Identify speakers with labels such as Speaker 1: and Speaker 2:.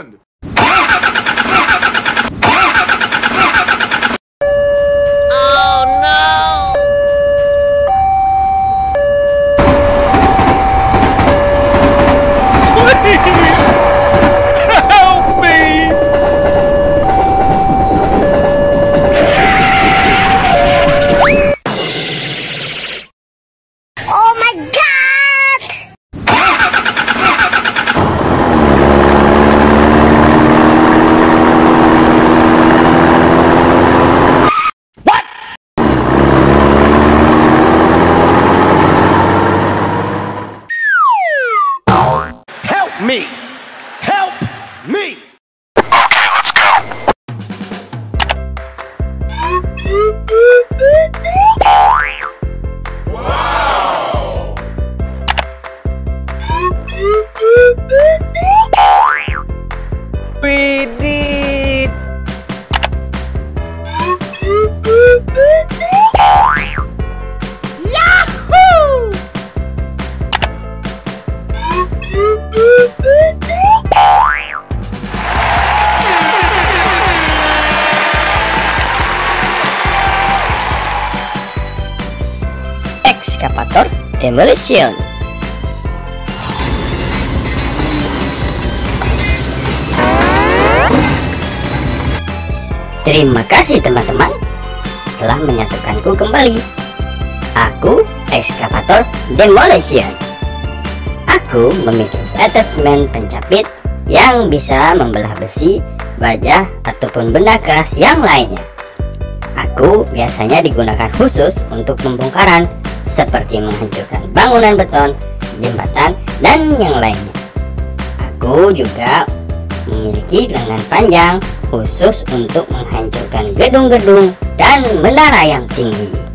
Speaker 1: happened?
Speaker 2: Me!
Speaker 3: Excavator Demolition Terima kasih teman-teman telah menyatukanku kembali. Aku Excavator Demolition. Aku memiliki attachment pencapit yang bisa membelah besi, baja, ataupun benda keras yang lainnya. Aku biasanya digunakan khusus untuk pembongkaran seperti menghancurkan bangunan beton, jembatan, dan yang lainnya. Aku juga memiliki lengan panjang khusus untuk menghancurkan gedung-gedung dan menara yang tinggi.